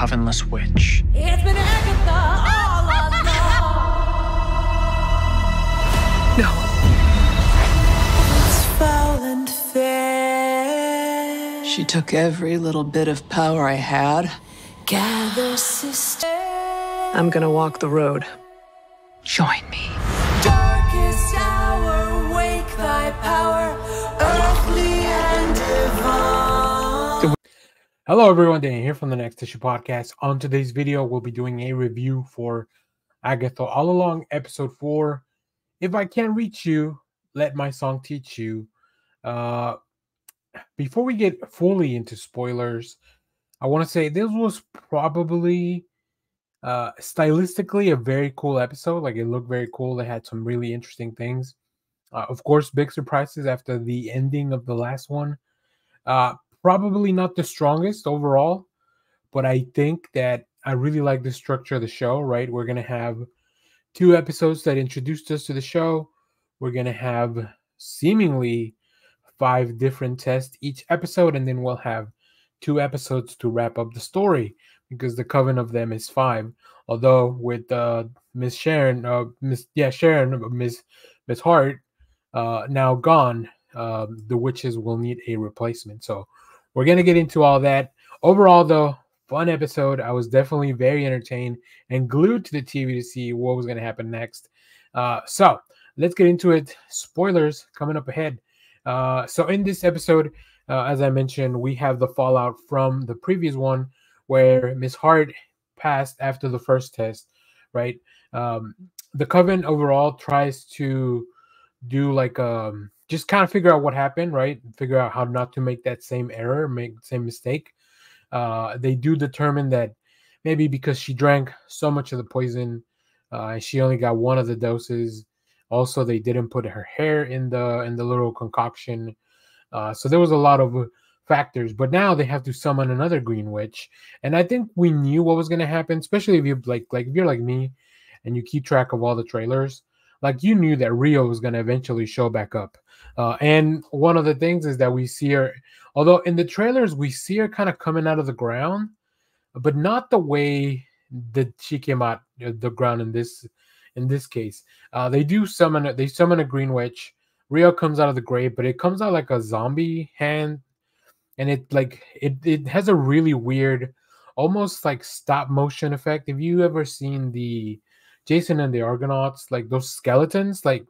covenless witch. It's been Agatha all along. No. It's foul and fair. She took every little bit of power I had. Gather, sister. I'm gonna walk the road. Join me. Darkest hour, wake thy power, Hello everyone, Dan here from the Next Issue Podcast. On today's video, we'll be doing a review for Agatha All Along, Episode 4. If I can't reach you, let my song teach you. Uh before we get fully into spoilers, I want to say this was probably uh stylistically a very cool episode. Like it looked very cool. They had some really interesting things. Uh, of course, big surprises after the ending of the last one. Uh probably not the strongest overall, but I think that I really like the structure of the show, right? We're going to have two episodes that introduced us to the show. We're going to have seemingly five different tests each episode, and then we'll have two episodes to wrap up the story because the coven of them is five. Although with uh, Miss Sharon, uh, Miss yeah Sharon, Miss Miss Hart, uh, now gone, um, the witches will need a replacement. So we're gonna get into all that. Overall, though, fun episode. I was definitely very entertained and glued to the TV to see what was gonna happen next. Uh, so let's get into it. Spoilers coming up ahead. Uh, so in this episode, uh, as I mentioned, we have the fallout from the previous one where Miss Hart passed after the first test, right? Um, the coven overall tries to do like um just kind of figure out what happened, right? Figure out how not to make that same error, make same mistake. Uh, they do determine that maybe because she drank so much of the poison, uh, she only got one of the doses. Also, they didn't put her hair in the in the little concoction, uh, so there was a lot of factors. But now they have to summon another green witch, and I think we knew what was going to happen. Especially if you like like if you're like me, and you keep track of all the trailers, like you knew that Rio was going to eventually show back up. Uh, and one of the things is that we see her, although in the trailers we see her kind of coming out of the ground, but not the way that she came out of the ground in this in this case. Uh, they do summon they summon a green witch. Rio comes out of the grave, but it comes out like a zombie hand, and it like it it has a really weird, almost like stop motion effect. Have you ever seen the Jason and the Argonauts, like those skeletons, like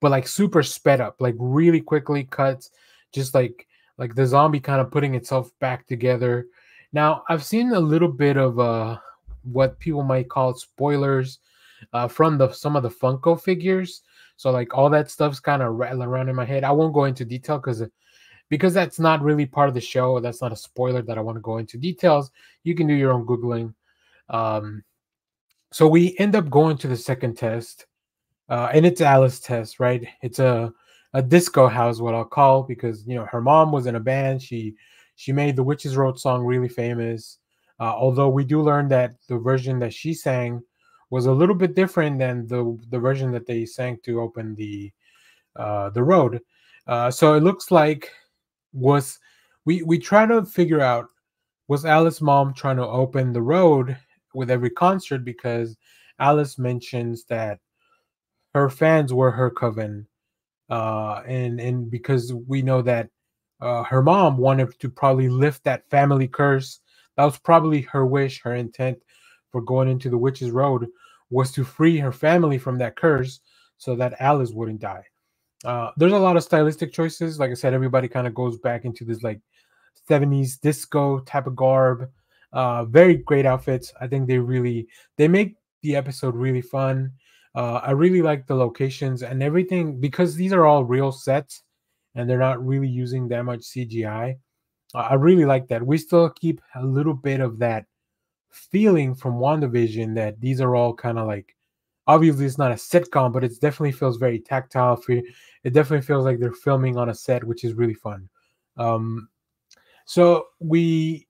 but like super sped up, like really quickly cuts, just like like the zombie kind of putting itself back together. Now I've seen a little bit of uh what people might call spoilers uh from the some of the Funko figures. So like all that stuff's kind of rattling around in my head. I won't go into detail because because that's not really part of the show. That's not a spoiler that I want to go into details. You can do your own googling. Um, so we end up going to the second test uh, and it's Alice test, right? It's a a disco house, what I'll call, because you know her mom was in a band. She she made the Witches Road song really famous. Uh, although we do learn that the version that she sang was a little bit different than the the version that they sang to open the uh, the road. Uh, so it looks like was we we try to figure out was Alice's mom trying to open the road with every concert because Alice mentions that her fans were her coven uh and and because we know that uh her mom wanted to probably lift that family curse that was probably her wish her intent for going into the witch's road was to free her family from that curse so that alice wouldn't die. Uh there's a lot of stylistic choices. Like i said everybody kind of goes back into this like 70s disco type of garb uh very great outfits. I think they really they make the episode really fun uh, I really like the locations and everything because these are all real sets and they're not really using that much CGI. Uh, I really like that. We still keep a little bit of that feeling from WandaVision that these are all kind of like obviously it's not a sitcom, but it definitely feels very tactile. It definitely feels like they're filming on a set, which is really fun. Um, so we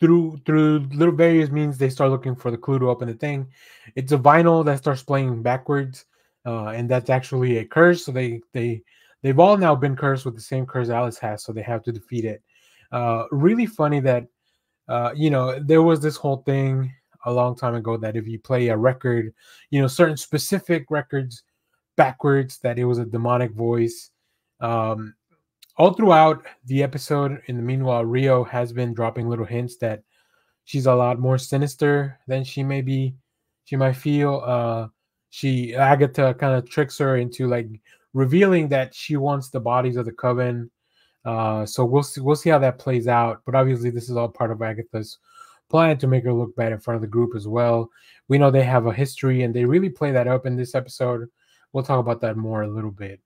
through through little various means they start looking for the clue to open the thing. It's a vinyl that starts playing backwards uh, and that's actually a curse. So they they they've all now been cursed with the same curse alice has so they have to defeat it. Uh, really funny that uh, you know, there was this whole thing a long time ago that if you play a record, you know, certain specific records backwards, that it was a demonic voice. Um, all throughout the episode, in the meanwhile, Rio has been dropping little hints that she's a lot more sinister than she may be. She might feel. Uh, she Agatha kind of tricks her into like revealing that she wants the bodies of the coven. Uh, so we'll see. We'll see how that plays out. But obviously, this is all part of Agatha's plan to make her look bad in front of the group as well. We know they have a history, and they really play that up in this episode. We'll talk about that more a little bit.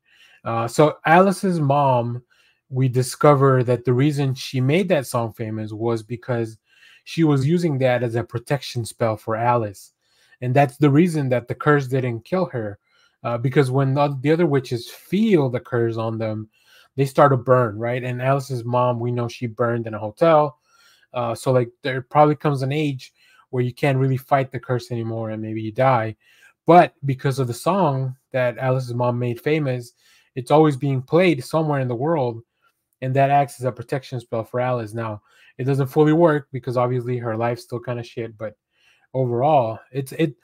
Uh, so Alice's mom, we discover that the reason she made that song famous was because she was using that as a protection spell for Alice, and that's the reason that the curse didn't kill her. Uh, because when the, the other witches feel the curse on them, they start to burn, right? And Alice's mom, we know she burned in a hotel. Uh, so like there probably comes an age where you can't really fight the curse anymore and maybe you die. But because of the song that Alice's mom made famous, it's always being played somewhere in the world. And that acts as a protection spell for Alice. Now, it doesn't fully work because obviously her life's still kind of shit, but overall, it's it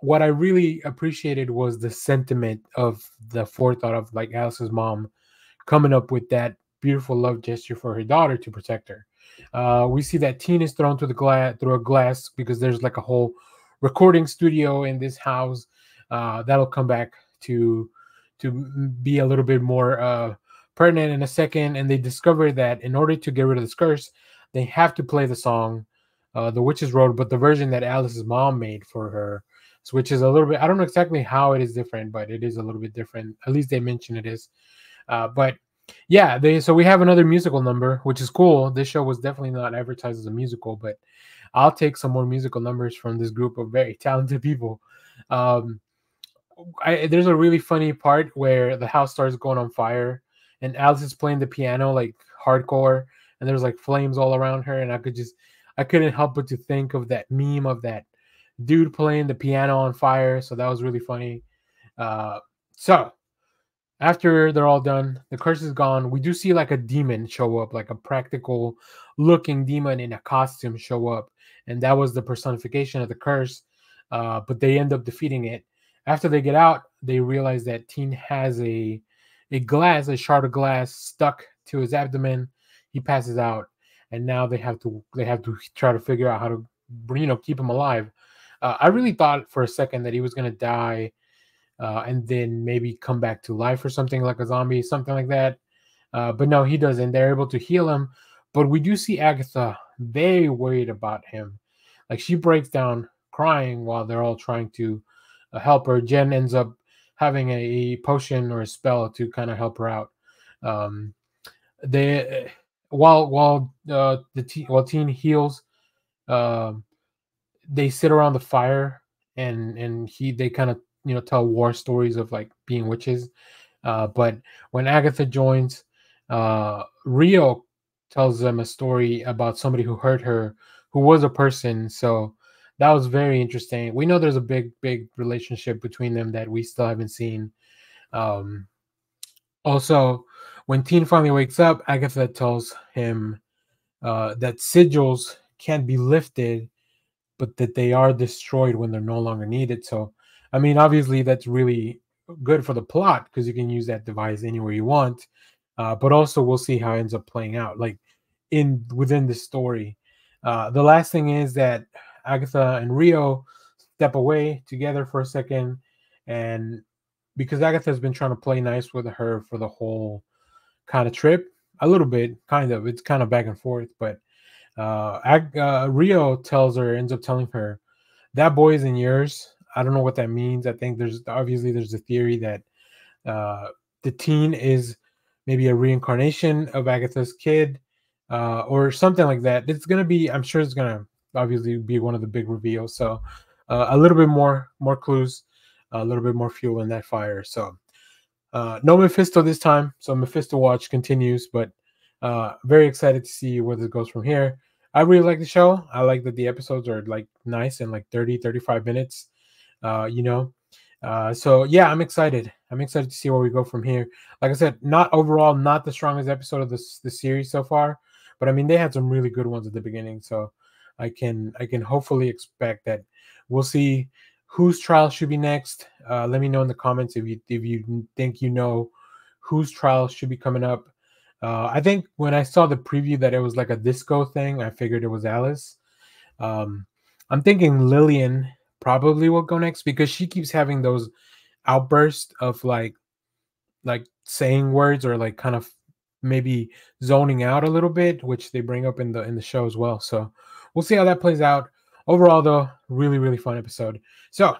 what I really appreciated was the sentiment of the forethought of like Alice's mom coming up with that beautiful love gesture for her daughter to protect her. Uh, we see that Teen is thrown through the glass through a glass because there's like a whole recording studio in this house. Uh, that'll come back to to be a little bit more uh, pertinent in a second. And they discover that in order to get rid of this curse, they have to play the song uh, "The Witch's Road," but the version that Alice's mom made for her, which is a little bit. I don't know exactly how it is different, but it is a little bit different. At least they mention it is. Uh, but yeah, they so we have another musical number, which is cool. This show was definitely not advertised as a musical, but I'll take some more musical numbers from this group of very talented people. Um, I, there's a really funny part where the house starts going on fire, and Alice is playing the piano like hardcore, and there's like flames all around her, and I could just I couldn't help but to think of that meme of that dude playing the piano on fire. So that was really funny. Uh, so after they're all done, the curse is gone. We do see like a demon show up, like a practical looking demon in a costume show up, and that was the personification of the curse. Uh, but they end up defeating it. After they get out, they realize that Teen has a a glass, a shard of glass stuck to his abdomen. He passes out, and now they have to they have to try to figure out how to you know keep him alive. Uh, I really thought for a second that he was gonna die uh, and then maybe come back to life or something like a zombie, something like that. Uh, but no, he doesn't. They're able to heal him. But we do see Agatha very worried about him. Like she breaks down crying while they're all trying to uh, help her. Jen ends up having a, potion or a spell to kind of help her out. Um, they while while uh, the teen, while teen heals, uh, they sit around the fire and and he they kind of you know tell war stories of like being witches. Uh, but when Agatha joins, uh, Rio tells them a story about somebody who hurt her, who was a person. So that was very interesting. We know there's a big, big relationship between them that we still haven't seen. Um, also, when Teen finally wakes up, Agatha tells him uh, that sigils can't be lifted, but that they are destroyed when they're no longer needed. So I mean, obviously, that's really good for the plot because you can use that device anywhere you want. Uh, but also, we'll see how it ends up playing out, like in within the story. Uh, the last thing is that Agatha and Rio step away together for a second, and because Agatha has been trying to play nice with her for the whole kind of trip, a little bit, kind of, it's kind of back and forth. But uh, Ag- uh, Rio tells her, ends up telling her, that boy is in yours I don't know what that means. I think there's obviously there's a theory that uh, the teen is maybe a reincarnation of Agatha's kid uh, or something like that. It's gonna be. I'm sure it's gonna obviously be one of the big reveals. So uh, a little bit more more clues, a little bit more fuel in that fire. So uh, no Mephisto this time. So Mephisto watch continues, but uh, very excited to see where this goes from here. I really like the show. I like that the episodes are like nice and like 30, 35 minutes uh, you know. Uh, so yeah, I'm excited. I'm excited to see where we go from here. Like I said, not overall, not the strongest episode of this the series so far, But I mean, they had some really good ones at the beginning, so I can I can hopefully expect that we'll see whose trial should be next. Uh, let me know in the comments if you if you think you know whose trial should be coming up. Uh, I think when I saw the preview that it was like a disco thing, I figured it was Alice. Um, I'm thinking Lillian probably will go next because she keeps having those outbursts of like like saying words or like kind of maybe zoning out a little bit, which they bring up in the in the show as well. So we'll see how that plays out. Overall, though, really, really fun episode. So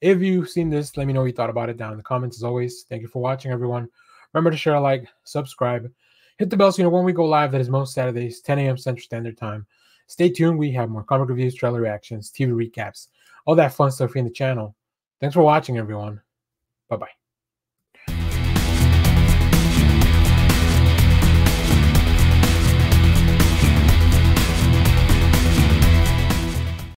if you've seen this, let me know what you thought about it down in the comments. As always, thank you for watching, everyone. Remember to share, like, subscribe, hit the bell so you know when we go live. That is most Saturdays, 10 a.m. Central Standard Time. Stay tuned. We have more comic reviews, trailer reactions, TV recaps, all that fun stuff in the channel. Thanks for watching, everyone. Bye bye.